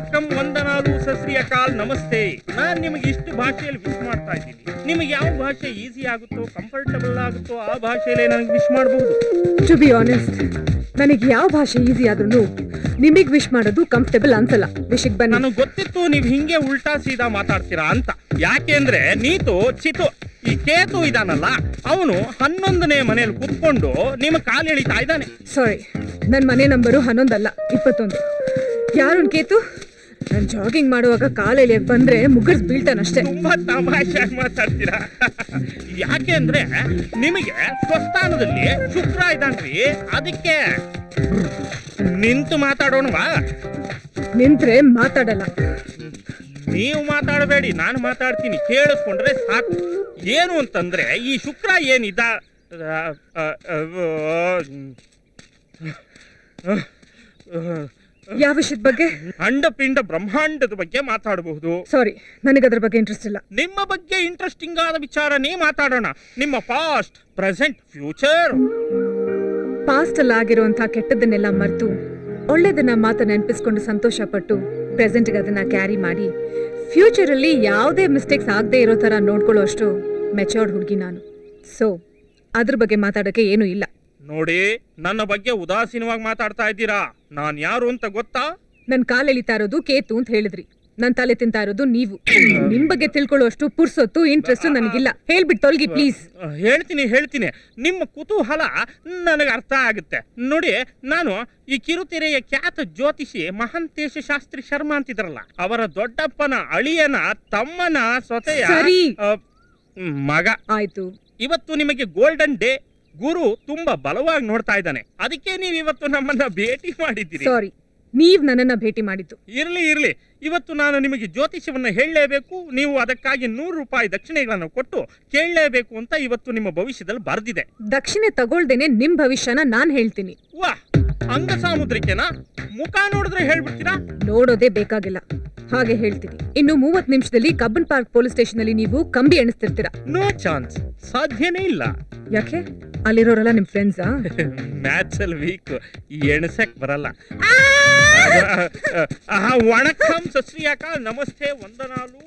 ವಣಕ್ಕಂ ವಂದನಾದು ಸಸ್ರಿಯ ಕಾಲ್ ನಮಸ್ತೆ. ನಾನು ನಿಮಗೆ ಇಷ್ಟು ಭಾಷೆಯಲ್ಲಿ ವಿಶ್ ಮಾಡ್ತಾ ಇದ್ದೀನಿ. ನಿಮಗೆ ಯಾವ ಭಾಷೆ ಈಸಿ ಆಗುತ್ತೋ ಕಂಫರ್ಟಬಲ್ ಆಗುತ್ತೋ ಆ ಭಾಷೆಯಲ್ಲೇ ನನಗೆ ವಿಶ್ ಮಾಡಬಹುದು ಟು ಬಿ ಆನೆಸ್ಟ್ ನನಗೆ ಯಾವ ಭಾಷೆ ಈಸಿ ಆದ್ರೂ ನಿಮಗೆ ವಿಶ್ ಮಾಡೋದು ಕಂಫರ್ಟಬಲ್ ಅನ್ಸಲ್ಲ. ವಿಶಿಕ್ ಬನ್ನಿ. ನನಗೆ ಗೊತ್ತಿತ್ತು ನೀವು ಹಿಂಗೆ ಉಲ್ಟಾ ಸೀದಾ ಮಾತಾಡ್ತೀರಾ ಅಂತ. ಯಾಕೆಂದ್ರೆ ನೀತು ಚಿತು ಈ ಕೇತು ಇದಾನಲ್ಲ ಅವನು ಹನ್ನೊಂದನೇ ಮನೆಯಲ್ಲಿ ಕುತ್ಕೊಂಡು ನಿಮ್ಮ ಕಾಲು ಎಳಿತಾ ಇದ್ದಾನೆ. ಸಾರಿ ನನ್ನ ಮನೆ ನಂಬರು ಹನ್ನೊಂದಲ್ಲ ಇಪ್ಪತ್ತೊಂದು. ಯಾರು ಕೇತು? ನಾನು ಜಾಗಿಂಗ್ ಮಾಡುವಾಗ ಕಾಲು ಎಳಿಯಕ್ಕೆ ಬಂದ್ರೆ ಮುಗಿಸ್ ಬೀಳ್ತಾನಷ್ಟೇ ತುಂಬಾ ತಮಾಷೆಯಾಗಿ ಮಾತಾಡ್ತೀರಾ ಯಾಕೆ ಅಂದ್ರೆ ನಿಮಗೆ ಸ್ವಸ್ಥಾನದಲ್ಲಿ ಶುಕ್ರ ಇದ್ದಾನ್ರಿ ಅದಕ್ಕೆ ನಿಂತು ಮಾತಾಡೋಣವಾ ನಿಂತ್ರೆ ಮಾತಾಡಲ್ಲ ನೀವು ಮಾತಾಡಬೇಡಿ ನಾನು ಮಾತಾಡ್ತೀನಿ ಕೇಳಿಸ್ಕೊಂಡ್ರೆ ಸಾಕು ಏನು ಅಂತಂದ್ರೆ ಈ ಶುಕ್ರ ಏನಿದ ಆ, ಆ, ಆ, ಆ, ಯಾವ ವಿಷಯದ ಬಗ್ಗೆ? ಅಂಡ ಪಿಂಡ ಬ್ರಹ್ಮಾಂಡದ ಬಗ್ಗೆ ಮಾತಾಡಬಹುದು. ಸಾರಿ ನನಗೆ ಅದರ ಬಗ್ಗೆ ಇಂಟ್ರೆಸ್ಟ್ ಇಲ್ಲ. ನಿಮ್ಮ ಬಗ್ಗೆ ಇಂಟ್ರೆಸ್ಟಿಂಗ್ ಆದ ವಿಚಾರನೇ ಮಾತಾಡೋಣ. ನಿಮ್ಮ ಪಾಸ್ಟ್ ಪ್ರೆಸೆಂಟ್ ಫ್ಯೂಚರ್ ಪಾಸ್ಟ್ ಅಲ್ಲಿ ಆಗಿರುವಂತಹ ಕೆಟ್ಟದನ್ನೆಲ್ಲ ಮರೆತು ಒಳ್ಳೇದನ್ನ ಮಾತ್ರ ನೆನಪಿಸಿಕೊಂಡು ಸಂತೋಷ ಪಟ್ಟು ಪ್ರೆಸೆಂಟ್ಗೆ ಅದನ್ನ ಕ್ಯಾರಿ ಮಾಡಿ ಫ್ಯೂಚರ್ ಅಲ್ಲಿ ಯಾವುದೇ ಮಿಸ್ಟೇಕ್ಸ್ ಆಗದೆ ಇರೋ ತರ ನೋಡ್ಕೊಳ್ಳೋ ಅಷ್ಟು ಮೆಚೋರ್ಡ್ ಹುಡುಗಿ ನಾನು. ಸೊ ಅದ್ರ ಬಗ್ಗೆ ಮಾತಾಡೋಕೆ ಏನೂ ಇಲ್ಲ. ನೋಡಿ ನನ್ನ ಬಗ್ಗೆ ಉದಾಸೀನವಾಗಿ ಮಾತಾಡ್ತಾ ಇದ್ದೀರಾ? ನಾನ್ ಯಾರು ಅಂತ ಗೊತ್ತಾ? ನನ್ ಕಾಲ್ ಎಳಿತಾ ಇರೋದು ಕೇತು ಅಂತ ಹೇಳಿದ್ರಿ. ನನ್ ತಲೆ ತಿಂತಾ ಇರೋದು ನೀವು. ನಿಮ್ ಬಗ್ಗೆ ತಿಳ್ಕೊಳ್ಳುವಷ್ಟು ಪುರ್ಸೊತ್ತು ಇಂಟ್ರೆಸ್ಟ್ ನನಗಿಲ್ಲ. ಹೇಳ್ಬಿಟ್ಟು ತೊಲಗಿ ಪ್ಲೀಸ್ ಹೇಳ್ತೀನಿ ಹೇಳ್ತೀನಿ. ನಿಮ್ಮ ಕುತೂಹಲ ನನಗೆ ಅರ್ಥ ಆಗುತ್ತೆ. ನೋಡಿ ನಾನು ಈ ಕಿರುತೆರೆಯ ಖ್ಯಾತ ಜ್ಯೋತಿಷಿ ಮಹಂತೇಶ ಶಾಸ್ತ್ರಿ ಶರ್ಮಾ ಅಂತಿದ್ರಲ್ಲ ಅವರ ದೊಡ್ಡಪ್ಪನ ಅಳಿಯನ ತಮ್ಮನ ಸೊತೆಯ ಸರಿ. ಮಗ. ಆಯ್ತು. ಇವತ್ತು ನಿಮಗೆ ಗೋಲ್ಡನ್ ಡೇ ಗುರು ತುಂಬಾ ಬಲವಾಗಿ ನೋಡ್ತಾ ಇದ್ದಾನೆ. ಅದಕ್ಕೆ ನೀವು ಇವತ್ತು ನಮ್ಮನ್ನ ಭೇಟಿ ಮಾಡಿದ್ದೀರಿ. ಸಾರಿ ನೀವ್ ನನ್ನನ್ನ ಭೇಟಿ ಮಾಡಿದ್ದು. ಇರ್ಲಿ ಇರ್ಲಿ. ಇವತ್ತು ನಾನು ನಿಮಗೆ ಜ್ಯೋತಿಷ್ಯವನ್ನ ಹೇಳಲೇಬೇಕು. ನೀವು ಅದಕ್ಕಾಗಿ ನೂರು ರೂಪಾಯಿ ದಕ್ಷಿಣೆಗಳನ್ನು ಕೊಟ್ಟು ಕೇಳಲೇಬೇಕು ಅಂತ ಇವತ್ತು ನಿಮ್ಮ ಭವಿಷ್ಯದಲ್ಲಿ ಬರೆದಿದೆ. ದಕ್ಷಿಣೆ ತಗೊಳ್ದೇನೆ ನಿಮ್ ಭವಿಷ್ಯನ ನಾನ್ ಹೇಳ್ತೀನಿ. ವಾ ಅಂಗ ಸಾಮುದ್ರಿಕೆನಾ ಮುಖ ನೋಡಿದ್ರೆ ಹೇಳ್ಬಿಡ್ತೀರಾ? ನೋಡೋದೇ ಬೇಕಾಗಿಲ್ಲ. ಹಾಗೆ ಹೇಳ್ತೀನಿ ಇನ್ನು ಮೂವತ್ ನಿಮಿಷದಲ್ಲಿ ಕಬ್ಬನ್ ಪಾರ್ಕ್ ಪೊಲೀಸ್ ಸ್ಟೇಷನ್ ಅಲ್ಲಿ ನೀವು ಕಂಬಿ ಎಣಿಸ್ತಿರ್ತೀರಾ ನೋ ಚಾನ್ಸ್ ಸಾಧ್ಯನೇ ಇಲ್ಲ ಯಾಕೆ ಅಲ್ಲಿರೋರೆಲ್ಲ ನಿಮ್ ಫ್ರೆಂಡ್ಸಾ ಮ್ಯಾಥ್ಸ್ ಅಲ್ಲಿ ವೀಕ್ ಎಣಸಕ್ ಬರಲ್ಲ ಆ, ವಣಕಂ ಸಸ್ರಿಯಾಕ ನಮಸ್ತೆ ವಂದನಾಲು